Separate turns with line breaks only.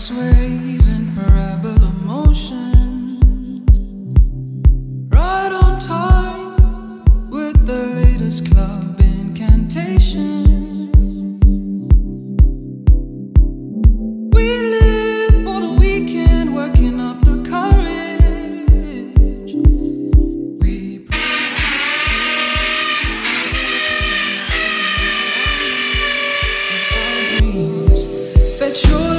sways in parabola motion. Right on time with the latest club incantation. We live for the weekend, working up the courage. We our dreams that you're